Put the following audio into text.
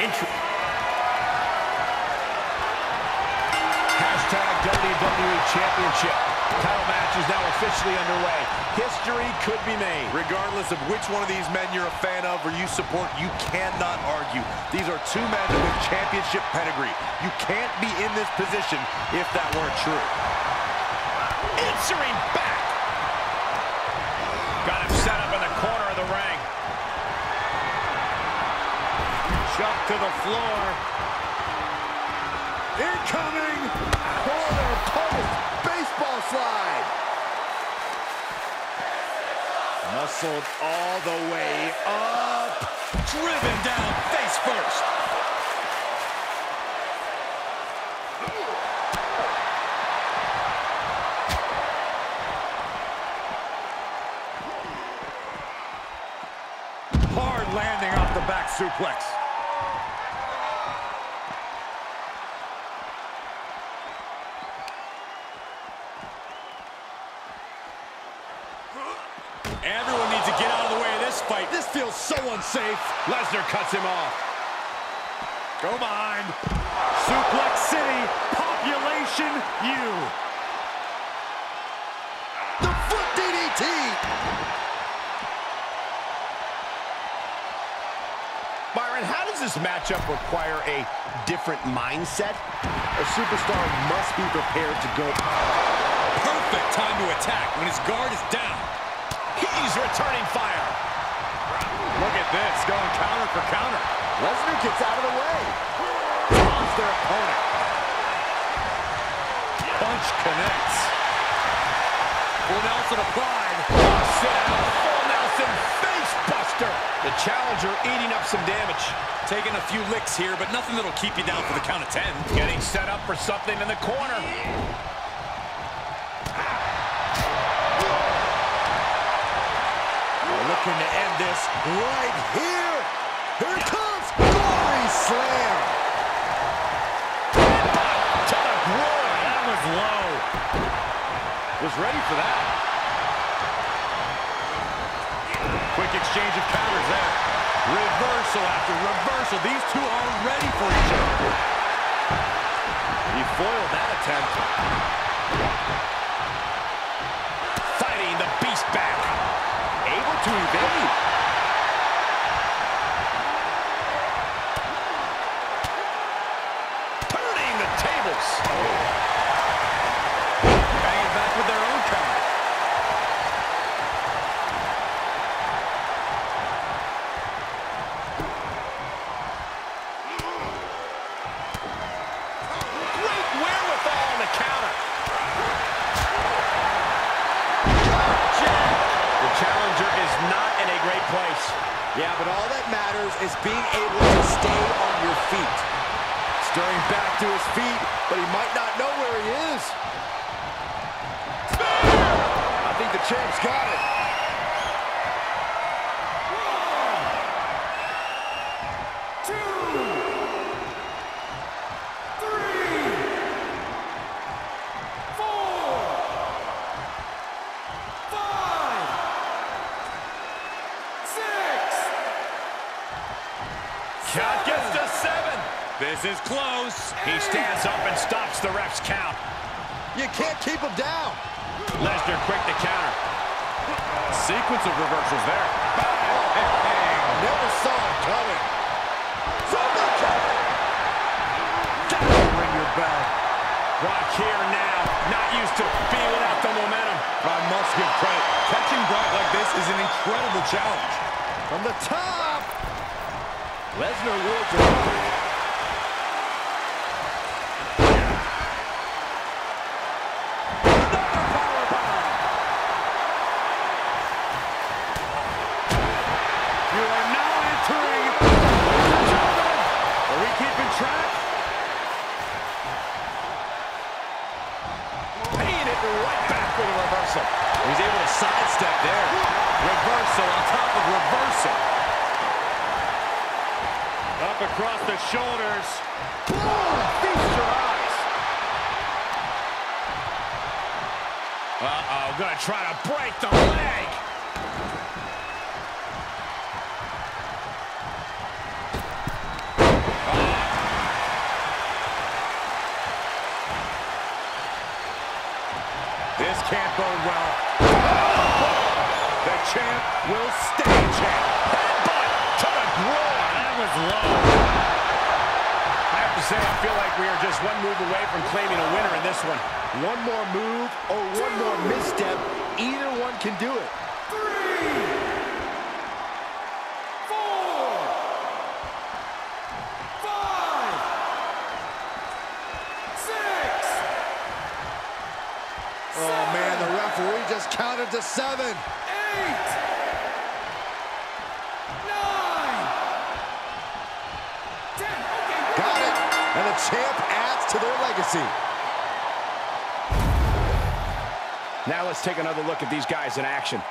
Intro Hashtag WWE Championship. Title match is now officially underway. History could be made. Regardless of which one of these men you're a fan of or you support, you cannot argue. These are two men with championship pedigree. You can't be in this position if that weren't true. Answering back. Got him set up in the corner of the ring. Chuck to the floor. Incoming! Corner post baseball slide. Muscled all the way up. Driven down face first. Hard landing off the back suplex. Everyone needs to get out of the way of this fight. This feels so unsafe. Lesnar cuts him off. Go behind. Suplex City, population U. The foot DDT. Byron, how does this matchup require a different mindset? A superstar must be prepared to go. Perfect time to attack when his guard is down. He's returning fire. This, going counter for counter. Lesnar gets out of the way. Taunts their opponent. Punch connects. Full Nelson applied. Sit out. Full Nelson face buster. The challenger eating up some damage. Taking a few licks here, but nothing that'll keep you down for the count of 10. Getting set up for something in the corner. Looking to end this. Right here. Here it comes. Glory slam. To the groin. That was low. Was ready for that. Quick exchange of counters there. Reversal after reversal. These two are ready for each other. He foiled that attempt. Fighting the beast back. Able to evade. Turning the The challenger is not in a great place. Yeah, but all that matters is being able to stay on your feet. Stirring back to his feet, but he might not know where he is. I think the champ's got it. Count gets to seven. This is close. He stands up and stops the ref's count. You can't keep him down. Lesnar quick to counter. Sequence of reversals there. Never saw it coming. Ring your bell. Brock here now, not used to being without the momentum. I must give credit. Catching Brock like this is an incredible challenge. From the top. Lesnar wields Reversal on top of reversal. Up across the shoulders. Boom! Feast your eyes. Uh-oh, gonna try to break the leg. This can't bode well. Oh! The champ will stay champ. Headbutt to the groin. That was low. I have to say, I feel like we are just one move away from claiming a winner in this one. One more move or one more misstep, either one can do it. Oh, man, the referee just counted to seven. Eight. Nine. Ten. Okay. Got it. And the champ adds to their legacy. Now let's take another look at these guys in action.